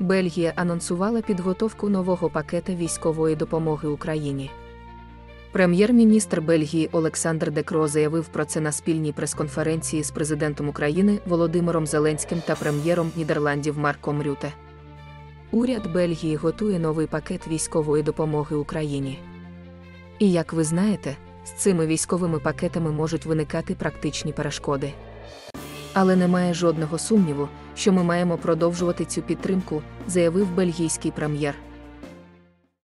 Бельгія анонсувала підготовку нового пакета військової допомоги Україні. Прем'єр-міністр Бельгії Олександр Декро заявив про це на спільній прес-конференції з президентом України Володимиром Зеленським та прем'єром Нідерландів Марком Рюте. Уряд Бельгії готує новий пакет військової допомоги Україні. І як ви знаєте, з цими військовими пакетами можуть виникати практичні перешкоди. Але немає жодного сумніву, що ми маємо продовжувати цю підтримку, заявив бельгійський прем'єр.